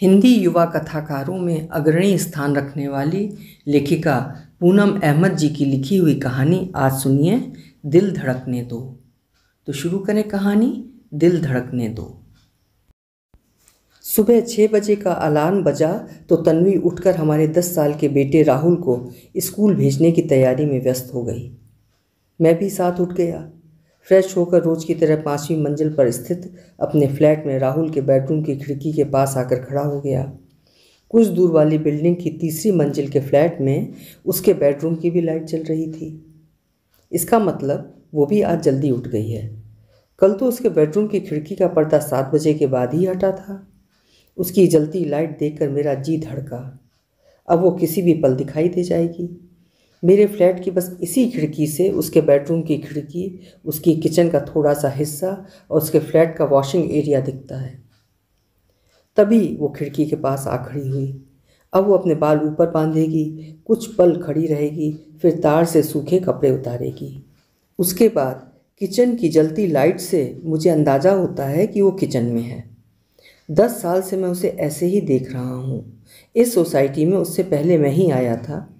हिंदी युवा कथाकारों में अग्रणी स्थान रखने वाली लेखिका पूनम अहमद जी की लिखी हुई कहानी आज सुनिए, दिल धड़कने दो। तो शुरू करें कहानी, दिल धड़कने दो। सुबह छः बजे का अलार्म बजा तो तन्वी उठकर हमारे दस साल के बेटे राहुल को स्कूल भेजने की तैयारी में व्यस्त हो गई। मैं भी साथ उठ गया। फ्रेश होकर रोज़ की तरह पाँचवीं मंजिल पर स्थित अपने फ्लैट में राहुल के बेडरूम की खिड़की के पास आकर खड़ा हो गया। कुछ दूर वाली बिल्डिंग की तीसरी मंजिल के फ्लैट में उसके बेडरूम की भी लाइट जल रही थी। इसका मतलब वो भी आज जल्दी उठ गई है। कल तो उसके बेडरूम की खिड़की का पर्दा सात बजे के बाद ही हटा था। उसकी जलती लाइट देखकर मेरा जी धड़का। अब वो किसी भी पल दिखाई दे जाएगी। मेरे फ्लैट की बस इसी खिड़की से, उसके बेडरूम की खिड़की, उसकी किचन का थोड़ा सा हिस्सा और उसके फ्लैट का वॉशिंग एरिया दिखता है। तभी वो खिड़की के पास आ खड़ी हुई। अब वो अपने बाल ऊपर बांधेगी, कुछ पल खड़ी रहेगी, फिर तार से सूखे कपड़े उतारेगी। उसके बाद किचन की जलती लाइट से मुझे अंदाज़ा होता है कि वो किचन में है। दस साल से मैं उसे ऐसे ही देख रहा हूँ। इस सोसाइटी में उससे पहले मैं ही आया था।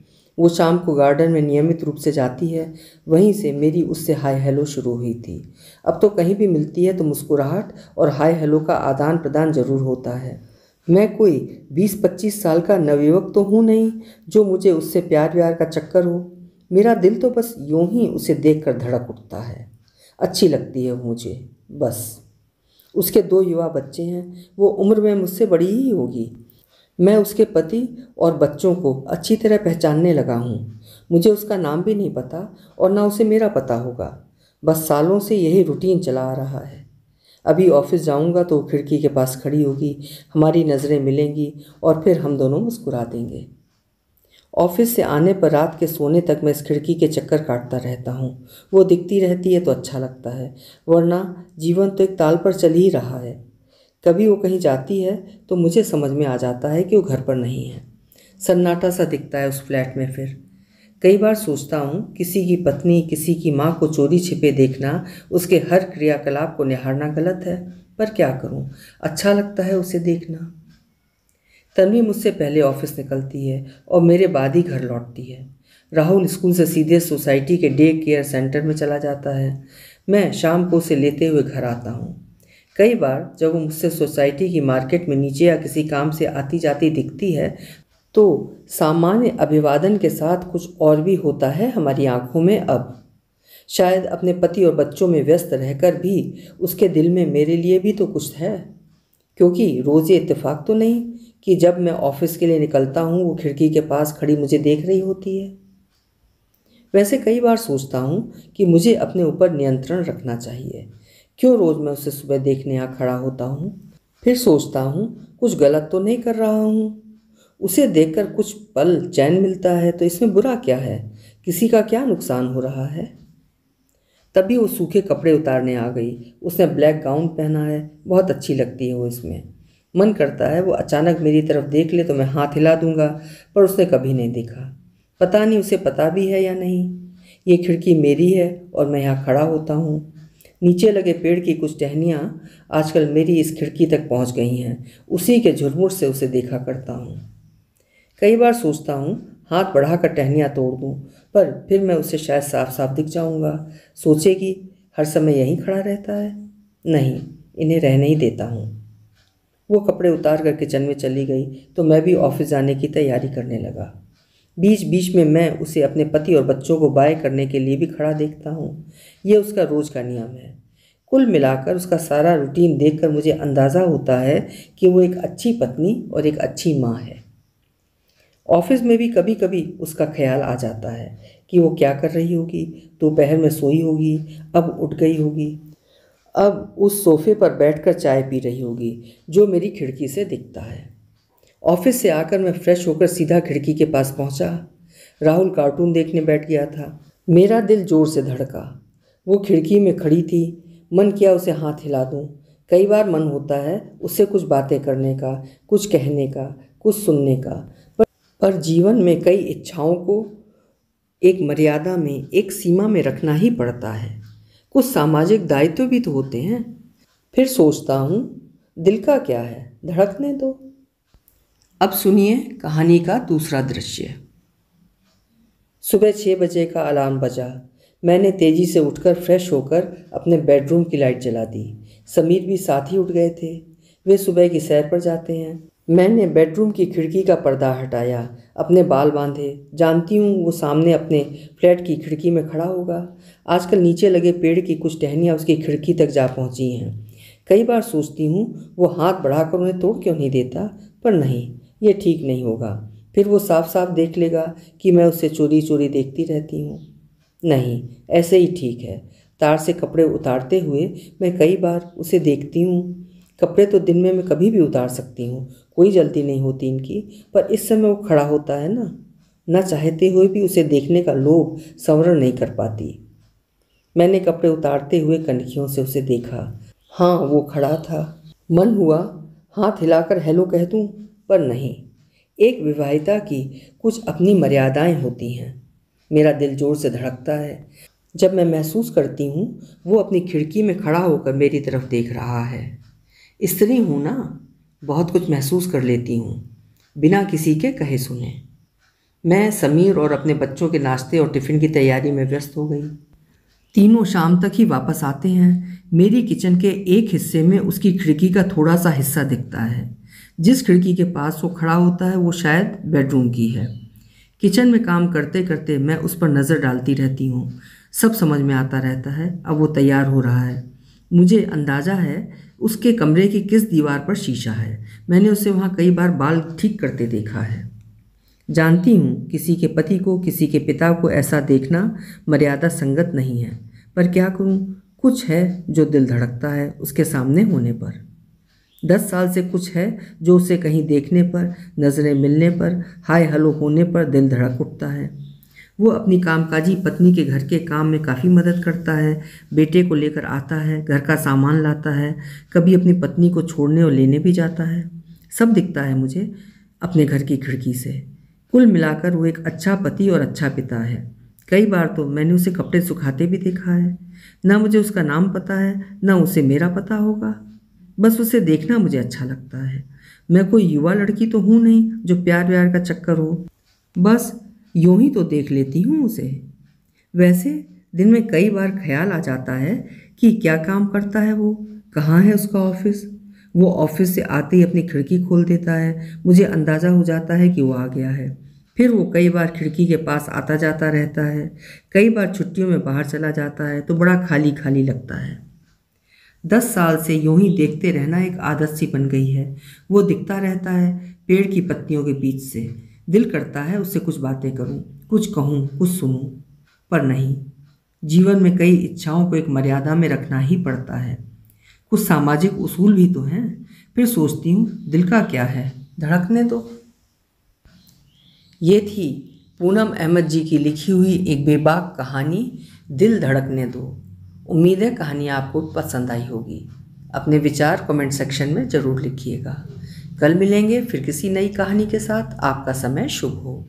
वो शाम को गार्डन में नियमित रूप से जाती है। वहीं से मेरी उससे हाय हेलो शुरू हुई थी। अब तो कहीं भी मिलती है तो मुस्कुराहट और हाय हेलो का आदान प्रदान ज़रूर होता है। मैं कोई बीस पच्चीस साल का नवयुवक तो हूँ नहीं, जो मुझे उससे प्यार व्यार का चक्कर हो। मेरा दिल तो बस यूँ ही उसे देख कर धड़क उठता है। अच्छी लगती है मुझे, बस। उसके दो युवा बच्चे हैं, वो उम्र में मुझसे बड़ी ही होगी। मैं उसके पति और बच्चों को अच्छी तरह पहचानने लगा हूँ। मुझे उसका नाम भी नहीं पता और ना उसे मेरा पता होगा। बस सालों से यही रूटीन चला आ रहा है। अभी ऑफ़िस जाऊँगा तो खिड़की के पास खड़ी होगी, हमारी नज़रें मिलेंगी और फिर हम दोनों मुस्कुरा देंगे। ऑफ़िस से आने पर रात के सोने तक मैं इस खिड़की के चक्कर काटता रहता हूँ। वो दिखती रहती है तो अच्छा लगता है, वरना जीवन तो एक ताल पर चल ही रहा है। कभी वो कहीं जाती है तो मुझे समझ में आ जाता है कि वो घर पर नहीं है। सन्नाटा सा दिखता है उस फ्लैट में फिर। कई बार सोचता हूँ, किसी की पत्नी, किसी की माँ को चोरी छिपे देखना, उसके हर क्रियाकलाप को निहारना गलत है, पर क्या करूँ? अच्छा लगता है उसे देखना। तन्वी मुझसे पहले ऑफ़िस निकलती है और मेरे बाद ही घर लौटती है। राहुल स्कूल से सीधे सोसाइटी के डे केयर सेंटर में चला जाता है। मैं शाम को उसे लेते हुए घर आता हूँ। कई बार जब वो मुझसे सोसाइटी की मार्केट में नीचे या किसी काम से आती जाती दिखती है तो सामान्य अभिवादन के साथ कुछ और भी होता है हमारी आँखों में अब। शायद अपने पति और बच्चों में व्यस्त रहकर भी उसके दिल में मेरे लिए भी तो कुछ है, क्योंकि रोज़ ये इत्तेफाक तो नहीं कि जब मैं ऑफ़िस के लिए निकलता हूँ, वो खिड़की के पास खड़ी मुझे देख रही होती है। वैसे कई बार सोचता हूँ कि मुझे अपने ऊपर नियंत्रण रखना चाहिए क्यों रोज़ मैं उसे सुबह देखने यहाँ खड़ा होता हूँ? फिर सोचता हूँ, कुछ गलत तो नहीं कर रहा हूँ। उसे देखकर कुछ पल चैन मिलता है तो इसमें बुरा क्या है? किसी का क्या नुकसान हो रहा है? तभी वो सूखे कपड़े उतारने आ गई। उसने ब्लैक गाउन पहना है, बहुत अच्छी लगती है वो इसमें। मन करता है, वो अचानक मेरी तरफ़ देख ले तो मैं हाथ हिला दूँगा, पर उसने कभी नहीं देखा। पता नहीं उसे पता भी है या नहीं। ये खिड़की मेरी है और मैं यहाँ खड़ा होता हूँ। नीचे लगे पेड़ की कुछ टहनियाँ आजकल मेरी इस खिड़की तक पहुँच गई हैं। उसी के झुरमुर से उसे देखा करता हूँ। कई बार सोचता हूँ, हाथ बढ़ाकर टहनियाँ तोड़ दूँ, पर फिर मैं उसे शायद साफ़ साफ़ दिख जाऊँगा। सोचेगी हर समय यहीं खड़ा रहता है? नहीं, इन्हें रहने ही देता हूँ। वो कपड़े उतार कर किचन में चली गई तो मैं भी ऑफ़िस जाने की तैयारी करने लगा। बीच बीच में मैं उसे अपने पति और बच्चों को बाय करने के लिए भी खड़ा देखता हूँ। ये उसका रोज़ का नियम है। कुल मिलाकर उसका सारा रूटीन देखकर मुझे अंदाज़ा होता है कि वो एक अच्छी पत्नी और एक अच्छी माँ है। ऑफ़िस में भी कभी कभी उसका ख्याल आ जाता है कि वो क्या कर रही होगी। दोपहर तो में सोई होगी, अब उठ गई होगी। अब उस सोफे पर बैठकर चाय पी रही होगी, जो मेरी खिड़की से दिखता है। ऑफ़िस से आकर मैं फ्रेश होकर सीधा खिड़की के पास पहुँचा। राहुल कार्टून देखने बैठ गया था। मेरा दिल ज़ोर से धड़का। वो खिड़की में खड़ी थी। मन किया उसे हाथ हिला दूँ। कई बार मन होता है उससे कुछ बातें करने का कुछ कहने का कुछ सुनने का। पर, पर जीवन में कई इच्छाओं को एक मर्यादा में एक सीमा में रखना ही पड़ता है। कुछ सामाजिक दायित्व भी तो होते हैं। फिर सोचता हूँ दिल का क्या है? धड़कने दो। अब सुनिए कहानी का दूसरा दृश्य। सुबह छः बजे का अलार्म बजा। मैंने तेज़ी से उठकर फ्रेश होकर अपने बेडरूम की लाइट जला दी। समीर भी साथ ही उठ गए थे। वे सुबह की सैर पर जाते हैं। मैंने बेडरूम की खिड़की का पर्दा हटाया। अपने बाल बांधे। जानती हूँ वो सामने अपने फ्लैट की खिड़की में खड़ा होगा। आजकल नीचे लगे पेड़ की कुछ टहनियाँ उसकी खिड़की तक जा पहुँची हैं। कई बार सोचती हूँ, वो हाथ बढ़ाकर उन्हें तोड़ क्यों नहीं देता? पर नहीं। ये ठीक नहीं होगा। फिर वो साफ़ साफ़ देख लेगा कि मैं उसे चोरी चोरी देखती रहती हूँ। नहीं, ऐसे ही ठीक है। तार से कपड़े उतारते हुए मैं कई बार उसे देखती हूँ। कपड़े तो दिन में मैं कभी भी उतार सकती हूँ। कोई जल्दी नहीं होती इनकी, पर इस समय वो खड़ा होता है ना। न चाहते हुए भी उसे देखने का लोभ संवरण नहीं कर पाती। मैंने कपड़े उतारते हुए कनखियों से उसे देखा। हाँ वो खड़ा था। मन हुआ हाथ हिलाकर हेलो कह दूँ पर नहीं। एक विवाहिता की कुछ अपनी मर्यादाएँ होती हैं। मेरा दिल ज़ोर से धड़कता है। जब मैं महसूस करती हूँ, वो अपनी खिड़की में खड़ा होकर मेरी तरफ़ देख रहा है। स्त्री हूँ ना, बहुत कुछ महसूस कर लेती हूँ। बिना किसी के कहे सुने। मैं समीर और अपने बच्चों के नाश्ते और टिफ़िन की तैयारी में व्यस्त हो गई। तीनों शाम तक ही वापस आते हैं। मेरी किचन के एक हिस्से में उसकी खिड़की का थोड़ा सा हिस्सा दिखता है। जिस खिड़की के पास वो खड़ा होता है, वो शायद बेडरूम की है। किचन में काम करते करते मैं उस पर नज़र डालती रहती हूँ। सब समझ में आता रहता है, अब वो तैयार हो रहा है। मुझे अंदाज़ा है उसके कमरे की किस दीवार पर शीशा है। मैंने उसे वहाँ कई बार बाल ठीक करते देखा है। जानती हूँ किसी के पति को, किसी के पिता को ऐसा देखना मर्यादा संगत नहीं है। पर क्या करूँ? कुछ है जो दिल धड़कता है उसके सामने होने पर। दस साल से कुछ है जो उसे कहीं देखने पर, नज़रें मिलने पर, हाय हलो होने पर दिल धड़क उठता है। वो अपनी कामकाजी पत्नी के घर के काम में काफ़ी मदद करता है, बेटे को लेकर आता है, घर का सामान लाता है, कभी अपनी पत्नी को छोड़ने और लेने भी जाता है। सब दिखता है मुझे अपने घर की खिड़की से। कुल मिलाकर वो एक अच्छा पति और अच्छा पिता है। कई बार तो मैंने उसे कपड़े सुखाते भी देखा है। ना मुझे उसका नाम पता है, ना उसे मेरा पता होगा। बस उसे देखना मुझे अच्छा लगता है। मैं कोई युवा लड़की तो हूँ नहीं, जो प्यार व्यार का चक्कर हो। बस यूँ ही तो देख लेती हूँ उसे। वैसे दिन में कई बार ख्याल आ जाता है कि क्या काम करता है वो, कहाँ है उसका ऑफ़िस? वो ऑफ़िस से आते ही अपनी खिड़की खोल देता है। मुझे अंदाज़ा हो जाता है कि वो आ गया है। फिर वो कई बार खिड़की के पास आता जाता रहता है। कई बार छुट्टियों में बाहर चला जाता है तो बड़ा खाली खाली लगता है। दस साल से यूँ ही देखते रहना एक आदत सी बन गई है। वो दिखता रहता है पेड़ की पत्तियों के बीच से। दिल करता है उससे कुछ बातें करूँ, कुछ कहूँ, कुछ सुनूं, पर नहीं। जीवन में कई इच्छाओं को एक मर्यादा में रखना ही पड़ता है। कुछ सामाजिक उसूल भी तो हैं। फिर सोचती हूँ दिल का क्या है? धड़कने दो। ये थी पूनम अहमद जी की लिखी हुई एक बेबाक कहानी दिल धड़कने दो। उम्मीद है कहानी आपको पसंद आई होगी। अपने विचार कमेंट सेक्शन में ज़रूर लिखिएगा। कल मिलेंगे फिर किसी नई कहानी के साथ। आपका समय शुभ हो।